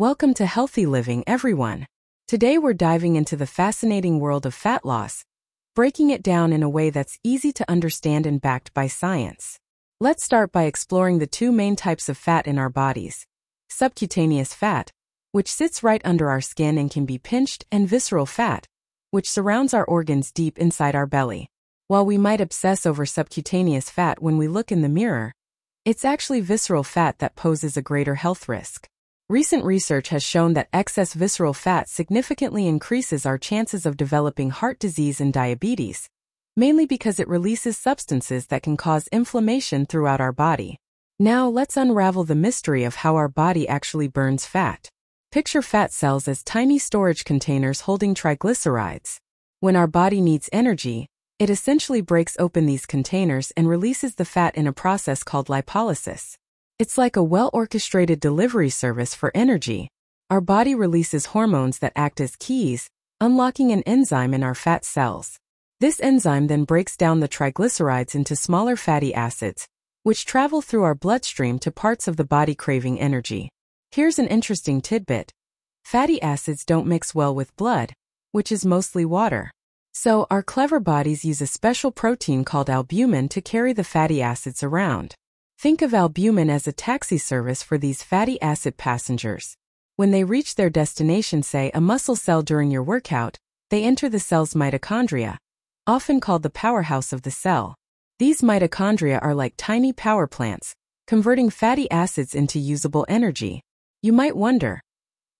Welcome to Healthy Living, everyone. Today we're diving into the fascinating world of fat loss, breaking it down in a way that's easy to understand and backed by science. Let's start by exploring the two main types of fat in our bodies subcutaneous fat, which sits right under our skin and can be pinched, and visceral fat, which surrounds our organs deep inside our belly. While we might obsess over subcutaneous fat when we look in the mirror, it's actually visceral fat that poses a greater health risk. Recent research has shown that excess visceral fat significantly increases our chances of developing heart disease and diabetes, mainly because it releases substances that can cause inflammation throughout our body. Now let's unravel the mystery of how our body actually burns fat. Picture fat cells as tiny storage containers holding triglycerides. When our body needs energy, it essentially breaks open these containers and releases the fat in a process called lipolysis. It's like a well-orchestrated delivery service for energy. Our body releases hormones that act as keys, unlocking an enzyme in our fat cells. This enzyme then breaks down the triglycerides into smaller fatty acids, which travel through our bloodstream to parts of the body craving energy. Here's an interesting tidbit. Fatty acids don't mix well with blood, which is mostly water. So, our clever bodies use a special protein called albumin to carry the fatty acids around. Think of albumin as a taxi service for these fatty acid passengers. When they reach their destination, say a muscle cell during your workout, they enter the cell's mitochondria, often called the powerhouse of the cell. These mitochondria are like tiny power plants, converting fatty acids into usable energy. You might wonder,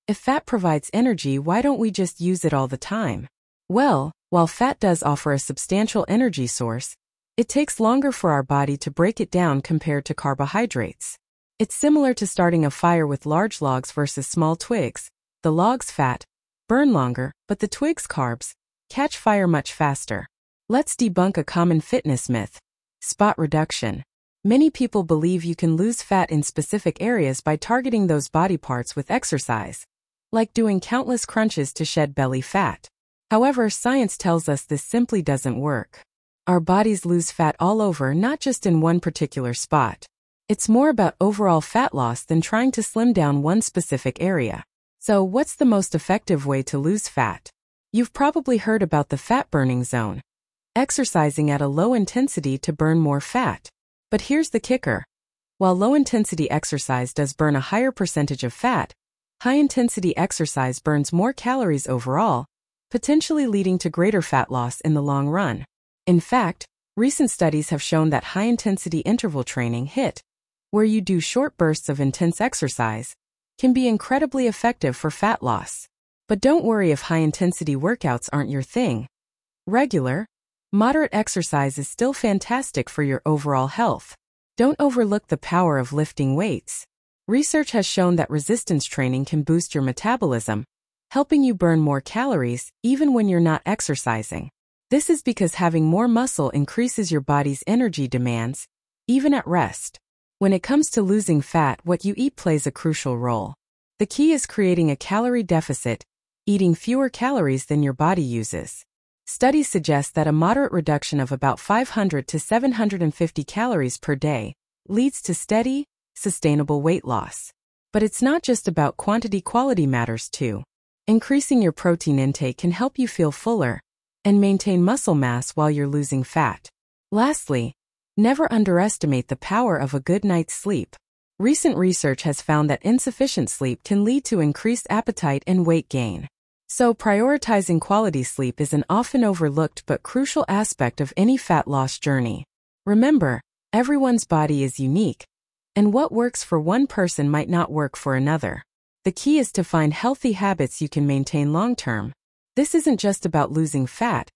if fat provides energy, why don't we just use it all the time? Well, while fat does offer a substantial energy source, it takes longer for our body to break it down compared to carbohydrates. It's similar to starting a fire with large logs versus small twigs. The logs fat burn longer, but the twigs carbs catch fire much faster. Let's debunk a common fitness myth. Spot reduction. Many people believe you can lose fat in specific areas by targeting those body parts with exercise, like doing countless crunches to shed belly fat. However, science tells us this simply doesn't work. Our bodies lose fat all over, not just in one particular spot. It's more about overall fat loss than trying to slim down one specific area. So, what's the most effective way to lose fat? You've probably heard about the fat burning zone exercising at a low intensity to burn more fat. But here's the kicker. While low intensity exercise does burn a higher percentage of fat, high intensity exercise burns more calories overall, potentially leading to greater fat loss in the long run. In fact, recent studies have shown that high intensity interval training HIIT, where you do short bursts of intense exercise, can be incredibly effective for fat loss. But don't worry if high intensity workouts aren't your thing. Regular, Moderate exercise is still fantastic for your overall health. Don't overlook the power of lifting weights. Research has shown that resistance training can boost your metabolism, helping you burn more calories even when you're not exercising. This is because having more muscle increases your body's energy demands, even at rest. When it comes to losing fat, what you eat plays a crucial role. The key is creating a calorie deficit, eating fewer calories than your body uses. Studies suggest that a moderate reduction of about 500 to 750 calories per day leads to steady, sustainable weight loss. But it's not just about quantity, quality matters too. Increasing your protein intake can help you feel fuller and maintain muscle mass while you're losing fat. Lastly, never underestimate the power of a good night's sleep. Recent research has found that insufficient sleep can lead to increased appetite and weight gain. So, prioritizing quality sleep is an often overlooked but crucial aspect of any fat loss journey. Remember, everyone's body is unique, and what works for one person might not work for another. The key is to find healthy habits you can maintain long term. This isn't just about losing fat,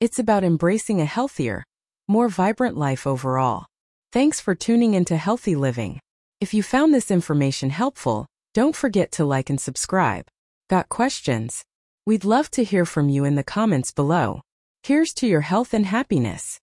it's about embracing a healthier, more vibrant life overall. Thanks for tuning into Healthy Living. If you found this information helpful, don't forget to like and subscribe. Got questions? We'd love to hear from you in the comments below. Here's to your health and happiness.